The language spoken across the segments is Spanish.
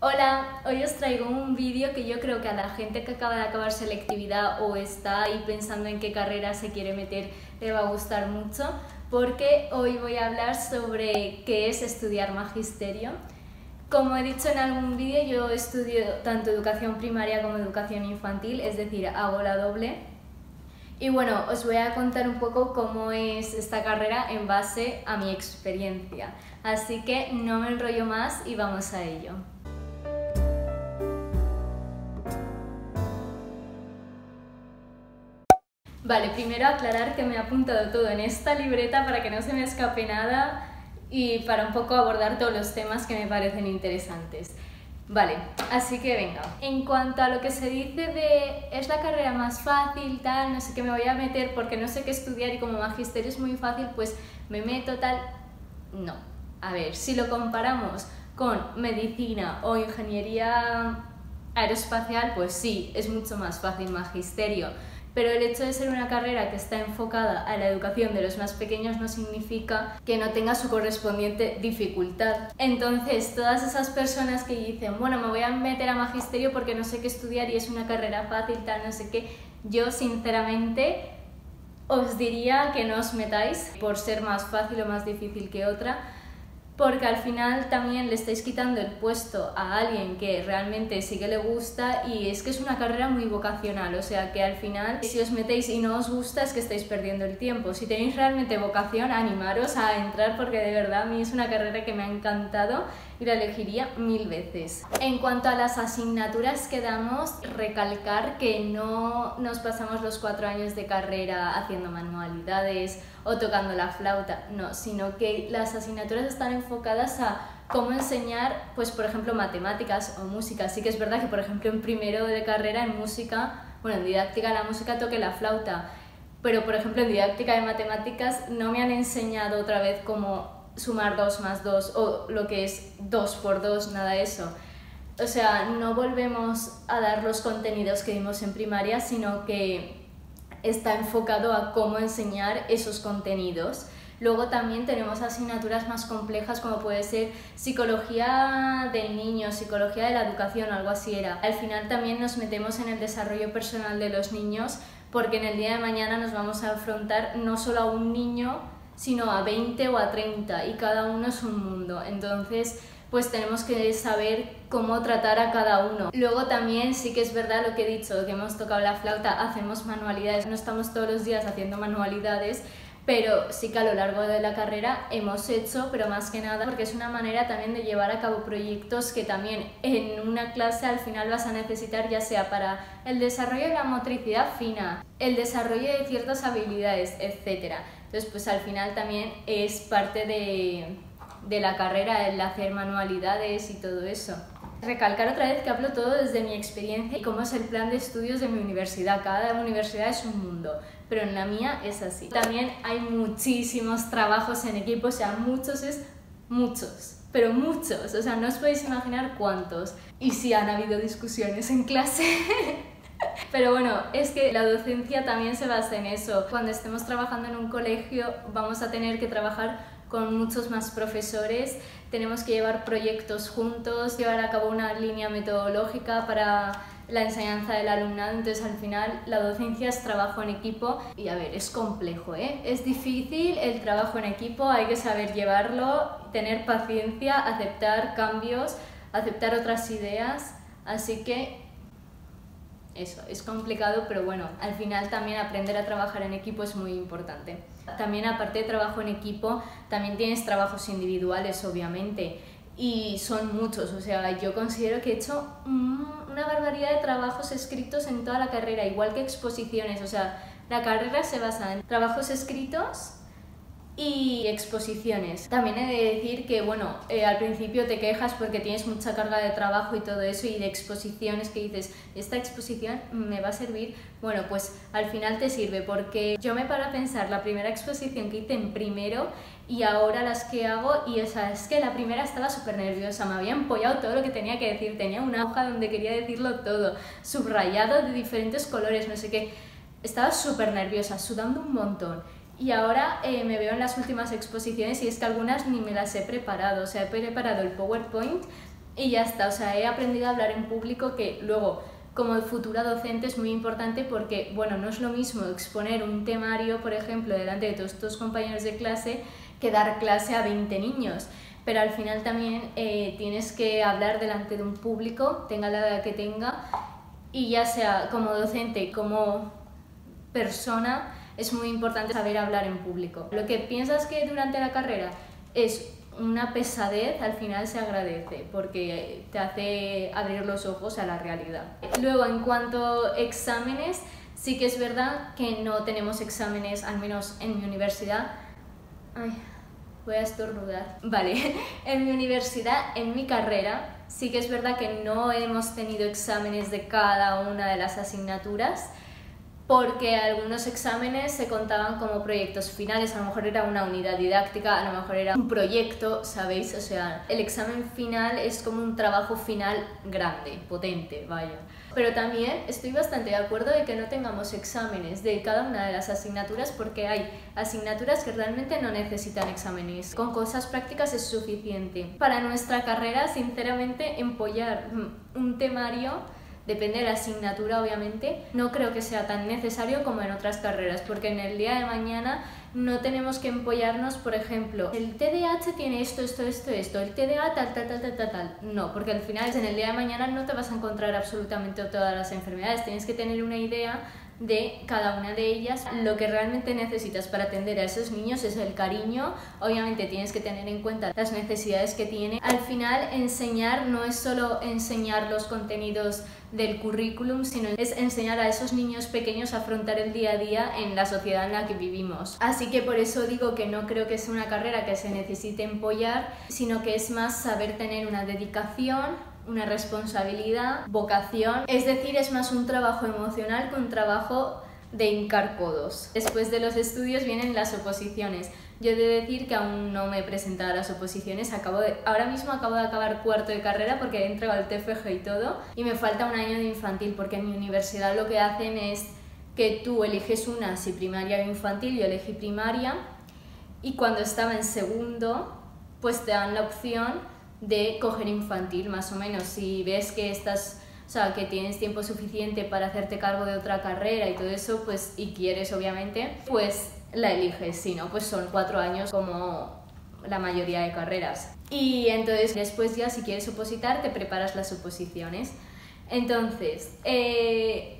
Hola, hoy os traigo un vídeo que yo creo que a la gente que acaba de acabar selectividad o está ahí pensando en qué carrera se quiere meter le va a gustar mucho porque hoy voy a hablar sobre qué es estudiar magisterio. Como he dicho en algún vídeo, yo estudio tanto educación primaria como educación infantil, es decir, hago la doble. Y bueno, os voy a contar un poco cómo es esta carrera en base a mi experiencia. Así que no me enrollo más y vamos a ello. Vale, primero aclarar que me he apuntado todo en esta libreta para que no se me escape nada y para un poco abordar todos los temas que me parecen interesantes. Vale, así que venga. En cuanto a lo que se dice de es la carrera más fácil, tal, no sé qué me voy a meter porque no sé qué estudiar y como magisterio es muy fácil, pues me meto tal. No. A ver, si lo comparamos con medicina o ingeniería aeroespacial, pues sí, es mucho más fácil magisterio pero el hecho de ser una carrera que está enfocada a la educación de los más pequeños no significa que no tenga su correspondiente dificultad. Entonces, todas esas personas que dicen, bueno, me voy a meter a magisterio porque no sé qué estudiar y es una carrera fácil, tal, no sé qué, yo sinceramente os diría que no os metáis por ser más fácil o más difícil que otra porque al final también le estáis quitando el puesto a alguien que realmente sí que le gusta y es que es una carrera muy vocacional, o sea que al final si os metéis y no os gusta es que estáis perdiendo el tiempo. Si tenéis realmente vocación, animaros a entrar porque de verdad a mí es una carrera que me ha encantado y la elegiría mil veces. En cuanto a las asignaturas que damos, recalcar que no nos pasamos los cuatro años de carrera haciendo manualidades o tocando la flauta, no, sino que las asignaturas están enfocadas a cómo enseñar, pues por ejemplo, matemáticas o música. Así que es verdad que, por ejemplo, en primero de carrera en música, bueno, en didáctica de la música toque la flauta, pero por ejemplo en didáctica de matemáticas no me han enseñado otra vez cómo sumar 2 más 2 o lo que es 2 por 2, nada de eso. O sea, no volvemos a dar los contenidos que dimos en primaria, sino que está enfocado a cómo enseñar esos contenidos. Luego también tenemos asignaturas más complejas como puede ser psicología del niño, psicología de la educación, algo así era. Al final también nos metemos en el desarrollo personal de los niños porque en el día de mañana nos vamos a afrontar no solo a un niño, sino a 20 o a 30 y cada uno es un mundo. Entonces, pues tenemos que saber cómo tratar a cada uno. Luego también sí que es verdad lo que he dicho, que hemos tocado la flauta, hacemos manualidades, no estamos todos los días haciendo manualidades, pero sí que a lo largo de la carrera hemos hecho, pero más que nada porque es una manera también de llevar a cabo proyectos que también en una clase al final vas a necesitar ya sea para el desarrollo de la motricidad fina, el desarrollo de ciertas habilidades, etc. Entonces, pues al final también es parte de, de la carrera el hacer manualidades y todo eso. Recalcar otra vez que hablo todo desde mi experiencia y cómo es el plan de estudios de mi universidad. Cada universidad es un mundo, pero en la mía es así. También hay muchísimos trabajos en equipo, o sea, muchos es muchos, pero muchos, o sea, no os podéis imaginar cuántos. Y si han habido discusiones en clase. Pero bueno, es que la docencia también se basa en eso. Cuando estemos trabajando en un colegio vamos a tener que trabajar con muchos más profesores, tenemos que llevar proyectos juntos, llevar a cabo una línea metodológica para la enseñanza del alumnado, entonces al final la docencia es trabajo en equipo. Y a ver, es complejo, ¿eh? es difícil el trabajo en equipo, hay que saber llevarlo, tener paciencia, aceptar cambios, aceptar otras ideas, así que eso, es complicado, pero bueno, al final también aprender a trabajar en equipo es muy importante. También aparte de trabajo en equipo, también tienes trabajos individuales, obviamente, y son muchos, o sea, yo considero que he hecho una barbaridad de trabajos escritos en toda la carrera, igual que exposiciones, o sea, la carrera se basa en trabajos escritos y exposiciones. También he de decir que, bueno, eh, al principio te quejas porque tienes mucha carga de trabajo y todo eso y de exposiciones que dices, esta exposición me va a servir. Bueno, pues al final te sirve porque yo me paro a pensar la primera exposición que hice en primero y ahora las que hago y o es que la primera estaba súper nerviosa, me había empollado todo lo que tenía que decir, tenía una hoja donde quería decirlo todo, subrayado de diferentes colores, no sé qué. Estaba súper nerviosa, sudando un montón y ahora eh, me veo en las últimas exposiciones y es que algunas ni me las he preparado, o sea, he preparado el PowerPoint y ya está, o sea, he aprendido a hablar en público que luego como futura docente es muy importante porque, bueno, no es lo mismo exponer un temario, por ejemplo, delante de todos tus compañeros de clase que dar clase a 20 niños. Pero al final también eh, tienes que hablar delante de un público, tenga la edad que tenga, y ya sea como docente, como persona, es muy importante saber hablar en público. Lo que piensas que durante la carrera es una pesadez al final se agradece porque te hace abrir los ojos a la realidad. Luego, en cuanto a exámenes, sí que es verdad que no tenemos exámenes, al menos en mi universidad. Ay, voy a estornudar. Vale, en mi universidad, en mi carrera, sí que es verdad que no hemos tenido exámenes de cada una de las asignaturas porque algunos exámenes se contaban como proyectos finales, a lo mejor era una unidad didáctica, a lo mejor era un proyecto, ¿sabéis? O sea, el examen final es como un trabajo final grande, potente, vaya. Pero también estoy bastante de acuerdo de que no tengamos exámenes de cada una de las asignaturas porque hay asignaturas que realmente no necesitan exámenes. Con cosas prácticas es suficiente. Para nuestra carrera, sinceramente, empollar un temario depende de la asignatura obviamente, no creo que sea tan necesario como en otras carreras, porque en el día de mañana no tenemos que empollarnos, por ejemplo, el TDAH tiene esto, esto, esto, esto, el TDA tal, tal, tal, tal, tal, tal. No, porque al final en el día de mañana no te vas a encontrar absolutamente todas las enfermedades, tienes que tener una idea de cada una de ellas. Lo que realmente necesitas para atender a esos niños es el cariño. Obviamente tienes que tener en cuenta las necesidades que tiene. Al final, enseñar no es solo enseñar los contenidos del currículum, sino es enseñar a esos niños pequeños a afrontar el día a día en la sociedad en la que vivimos. Así que por eso digo que no creo que sea una carrera que se necesite empollar, sino que es más saber tener una dedicación, una responsabilidad, vocación, es decir, es más un trabajo emocional que un trabajo de hincar codos. Después de los estudios vienen las oposiciones. Yo he de decir que aún no me he presentado a las oposiciones, acabo de, ahora mismo acabo de acabar cuarto de carrera porque he entregado el TFG y todo y me falta un año de infantil porque en mi universidad lo que hacen es que tú eliges una, si primaria o infantil, yo elegí primaria y cuando estaba en segundo pues te dan la opción de coger infantil, más o menos. Si ves que estás, o sea, que tienes tiempo suficiente para hacerte cargo de otra carrera y todo eso, pues, y quieres, obviamente, pues la eliges. Si no, pues son cuatro años como la mayoría de carreras. Y entonces, después ya, si quieres opositar, te preparas las oposiciones. Entonces, eh,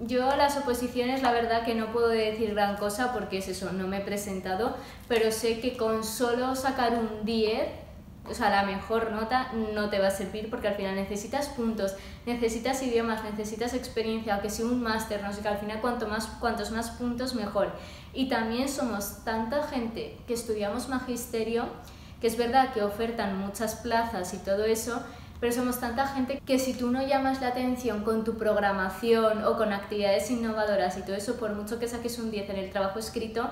yo las oposiciones la verdad que no puedo decir gran cosa porque es eso, no me he presentado, pero sé que con solo sacar un 10 o sea, la mejor nota no te va a servir porque al final necesitas puntos, necesitas idiomas, necesitas experiencia, que si un máster, no sé, que al final cuanto más, cuantos más puntos mejor. Y también somos tanta gente que estudiamos magisterio, que es verdad que ofertan muchas plazas y todo eso, pero somos tanta gente que si tú no llamas la atención con tu programación o con actividades innovadoras y todo eso, por mucho que saques un 10 en el trabajo escrito,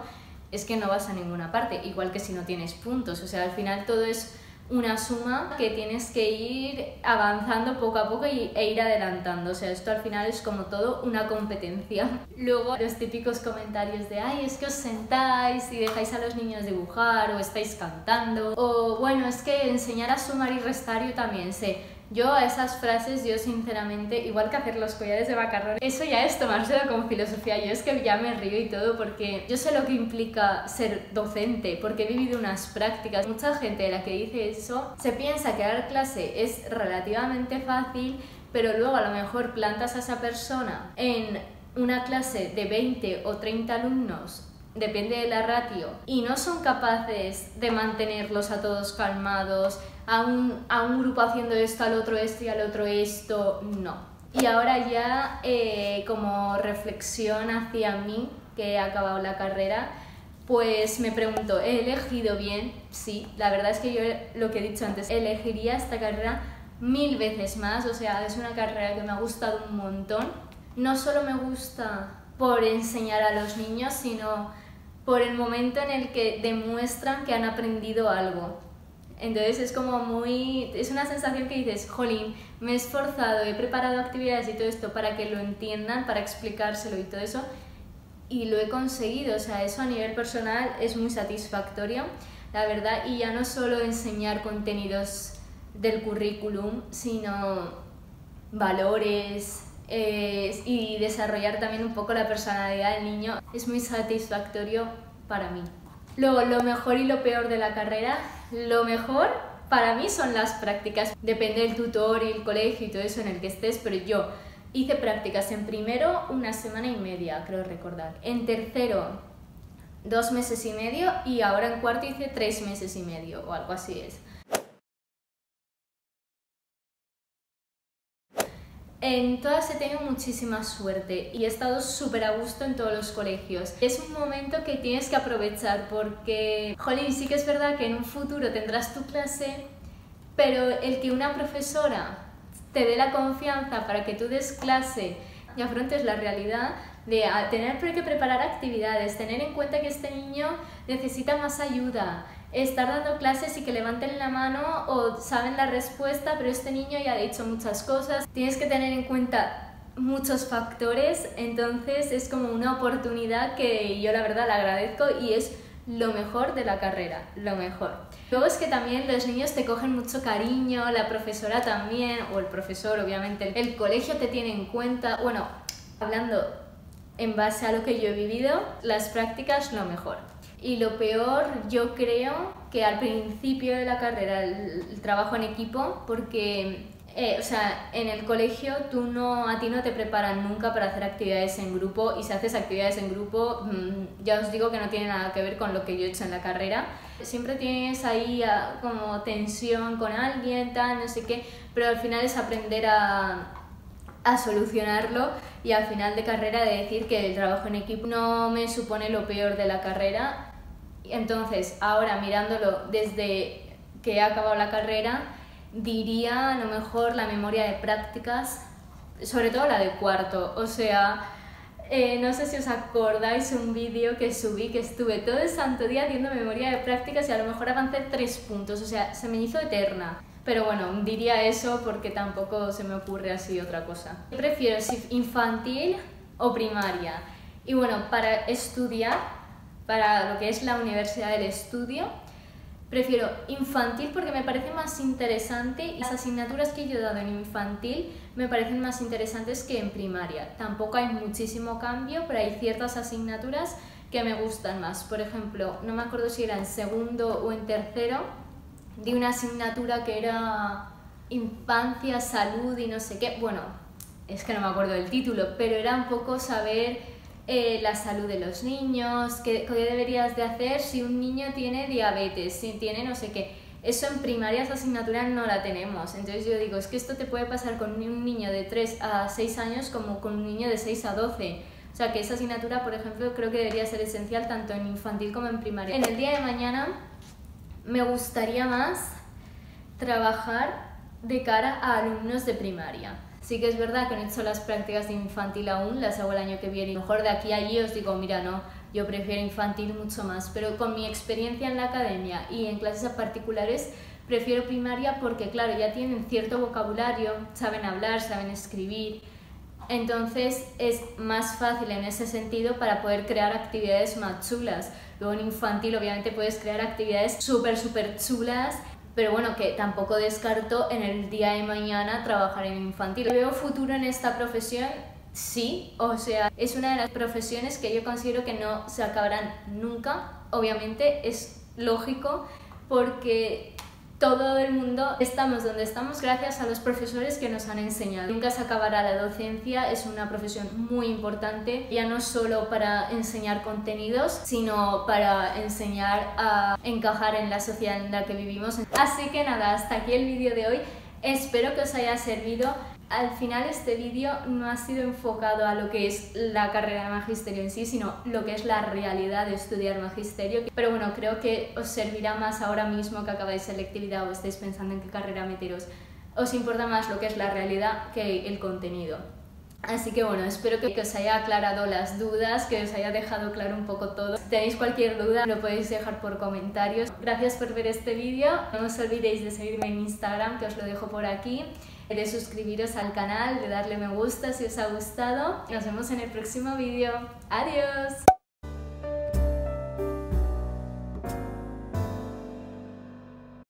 es que no vas a ninguna parte, igual que si no tienes puntos. O sea, al final todo es una suma que tienes que ir avanzando poco a poco y, e ir adelantando. O sea, esto al final es como todo una competencia. Luego los típicos comentarios de, ay, es que os sentáis y dejáis a los niños dibujar o estáis cantando. O bueno, es que enseñar a sumar y restar yo también sé. Yo a esas frases, yo sinceramente, igual que hacer los collares de macarrón, eso ya es tomárselo como filosofía. Yo es que ya me río y todo porque yo sé lo que implica ser docente, porque he vivido unas prácticas. Mucha gente de la que dice eso se piensa que dar clase es relativamente fácil, pero luego a lo mejor plantas a esa persona en una clase de 20 o 30 alumnos depende de la ratio, y no son capaces de mantenerlos a todos calmados, a un, a un grupo haciendo esto, al otro esto y al otro esto, no. Y ahora ya eh, como reflexión hacia mí, que he acabado la carrera, pues me pregunto, ¿he elegido bien? Sí, la verdad es que yo lo que he dicho antes, elegiría esta carrera mil veces más, o sea, es una carrera que me ha gustado un montón. No solo me gusta por enseñar a los niños, sino por el momento en el que demuestran que han aprendido algo. Entonces es como muy, es una sensación que dices, jolín, me he esforzado, he preparado actividades y todo esto para que lo entiendan, para explicárselo y todo eso, y lo he conseguido, o sea, eso a nivel personal es muy satisfactorio, la verdad, y ya no solo enseñar contenidos del currículum, sino valores y desarrollar también un poco la personalidad del niño. Es muy satisfactorio para mí. Luego, lo mejor y lo peor de la carrera. Lo mejor para mí son las prácticas. Depende del tutor y el colegio y todo eso en el que estés, pero yo hice prácticas en primero una semana y media, creo recordar. En tercero, dos meses y medio y ahora en cuarto hice tres meses y medio o algo así es. En todas he tenido muchísima suerte y he estado súper a gusto en todos los colegios. Es un momento que tienes que aprovechar porque, jolín, sí que es verdad que en un futuro tendrás tu clase, pero el que una profesora te dé la confianza para que tú des clase y afrontes la realidad de tener que preparar actividades, tener en cuenta que este niño necesita más ayuda, estar dando clases y que levanten la mano o saben la respuesta, pero este niño ya ha dicho muchas cosas. Tienes que tener en cuenta muchos factores, entonces es como una oportunidad que yo la verdad la agradezco y es lo mejor de la carrera, lo mejor. Luego es que también los niños te cogen mucho cariño, la profesora también, o el profesor obviamente, el colegio te tiene en cuenta, bueno, hablando en base a lo que yo he vivido, las prácticas lo mejor. Y lo peor, yo creo que al principio de la carrera, el, trabajo en equipo, porque eh, o sea, en el colegio tú no, a ti no te preparan nunca para hacer actividades en grupo y si haces actividades en grupo, mm, ya os digo que no tiene nada que ver con lo que yo he hecho en la carrera. Siempre tienes ahí ah, como tensión con alguien, tal, no sé qué, pero al final es aprender a, a solucionarlo y al final de carrera de decir que el trabajo en equipo no me supone lo peor de la carrera entonces, ahora mirándolo desde que he acabado la carrera, diría a lo mejor la memoria de prácticas, sobre todo la de cuarto. O sea, eh, no sé si os acordáis un vídeo que subí que estuve todo el santo día haciendo memoria de prácticas y a lo mejor avancé tres puntos, o sea, se me hizo eterna. Pero bueno, diría eso porque tampoco se me ocurre así otra cosa. Prefiero si infantil o primaria. Y bueno, para estudiar para lo que es la Universidad del Estudio. Prefiero infantil porque me parece más interesante y las asignaturas que yo he dado en infantil me parecen más interesantes que en primaria. Tampoco hay muchísimo cambio, pero hay ciertas asignaturas que me gustan más. Por ejemplo, no me acuerdo si era en segundo o en tercero, di una asignatura que era infancia, salud y no sé qué. Bueno, es que no me acuerdo del título, pero era un poco saber eh, la salud de los niños, qué, deberías de hacer si un niño tiene diabetes, si tiene no sé qué. Eso en primaria esa asignatura no la tenemos. Entonces yo digo, es que esto te puede pasar con un niño de 3 a 6 años como con un niño de 6 a 12. O sea que esa asignatura, por ejemplo, creo que debería ser esencial tanto en infantil como en primaria. En el día de mañana me gustaría más trabajar de cara a alumnos de primaria. Sí que es verdad que no he hecho las prácticas de infantil aún, las hago el año que viene. A lo mejor de aquí a allí os digo, mira, no, yo prefiero infantil mucho más, pero con mi experiencia en la academia y en clases particulares, prefiero primaria porque, claro, ya tienen cierto vocabulario, saben hablar, saben escribir. Entonces es más fácil en ese sentido para poder crear actividades más chulas. Luego en infantil obviamente puedes crear actividades súper, súper chulas pero bueno, que tampoco descarto en el día de mañana trabajar en infantil. ¿Veo futuro en esta profesión? Sí, o sea, es una de las profesiones que yo considero que no se acabarán nunca. Obviamente es lógico porque todo el mundo estamos donde estamos gracias a los profesores que nos han enseñado. Nunca se acabará la docencia, es una profesión muy importante, ya no solo para enseñar contenidos, sino para enseñar a encajar en la sociedad en la que vivimos. Así que nada, hasta aquí el vídeo de hoy. Espero que os haya servido al final este vídeo no ha sido enfocado a lo que es la carrera de magisterio en sí, sino lo que es la realidad de estudiar magisterio. Pero bueno, creo que os servirá más ahora mismo que acabáis selectividad o estáis pensando en qué carrera meteros. Os importa más lo que es la realidad que el contenido. Así que bueno, espero que os haya aclarado las dudas, que os haya dejado claro un poco todo. Si tenéis cualquier duda, lo podéis dejar por comentarios. Gracias por ver este vídeo. No os olvidéis de seguirme en Instagram, que os lo dejo por aquí de suscribiros al canal, de darle me gusta si os ha gustado. Nos vemos en el próximo vídeo. ¡Adiós!